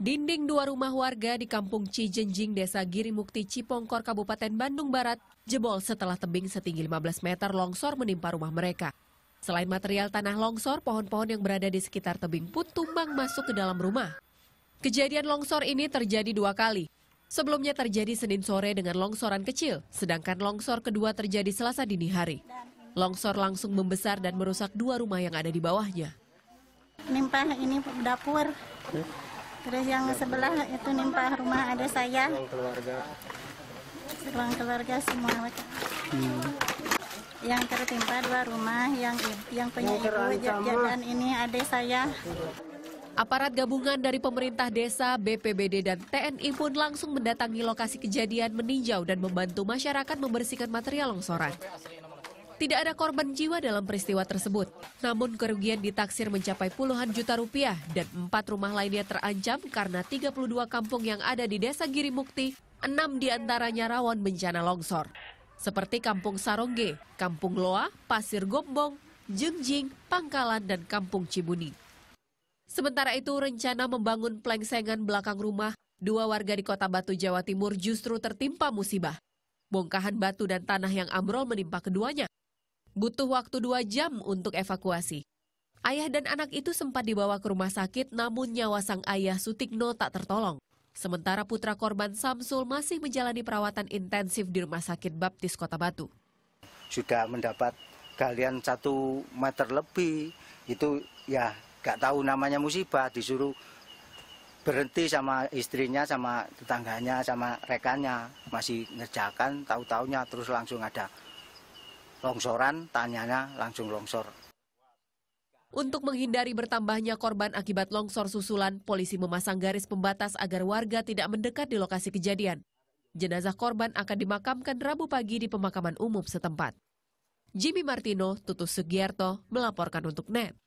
Dinding dua rumah warga di Kampung Cijenjing, Desa Girimukti, Cipongkor, Kabupaten Bandung Barat, jebol setelah tebing setinggi 15 meter longsor menimpa rumah mereka. Selain material tanah longsor, pohon-pohon yang berada di sekitar tebing pun tumbang masuk ke dalam rumah. Kejadian longsor ini terjadi dua kali. Sebelumnya terjadi Senin sore dengan longsoran kecil, sedangkan longsor kedua terjadi Selasa dini hari. Longsor langsung membesar dan merusak dua rumah yang ada di bawahnya. Nimpah ini dapur. Terus yang sebelah itu nimpah rumah ada saya. Ruang keluarga semua. Yang tertimpa dua rumah, yang yang punya ibu ja- dan ini adik saya. Aparat gabungan dari pemerintah desa, BPBD, dan TNI pun langsung mendatangi lokasi kejadian meninjau dan membantu masyarakat membersihkan material longsoran. Tidak ada korban jiwa dalam peristiwa tersebut, namun kerugian ditaksir mencapai puluhan juta rupiah dan empat rumah lainnya terancam karena 32 kampung yang ada di desa Girimukti, enam di antaranya rawan bencana longsor. Seperti Kampung Sarongge, Kampung Loa, Pasir Gombong, Jengjing, Pangkalan, dan Kampung Cibuni. Sementara itu, rencana membangun plengsengan belakang rumah dua warga di Kota Batu, Jawa Timur justru tertimpa musibah. Bongkahan batu dan tanah yang ambrol menimpa keduanya. Butuh waktu dua jam untuk evakuasi. Ayah dan anak itu sempat dibawa ke rumah sakit, namun nyawa sang ayah Sutikno tak tertolong. Sementara putra korban Samsul masih menjalani perawatan intensif di Rumah Sakit Baptis Kota Batu. sudah mendapat galian satu meter lebih itu ya gak tahu namanya musibah disuruh berhenti sama istrinya sama tetangganya sama rekannya masih ngerjakan tahu taunya terus langsung ada longsoran tanyanya langsung longsor Untuk menghindari bertambahnya korban akibat longsor susulan, polisi memasang garis pembatas agar warga tidak mendekat di lokasi kejadian. Jenazah korban akan dimakamkan Rabu pagi di pemakaman umum setempat. Jimmy Martino, Tutus Sugiarto, melaporkan untuk NET.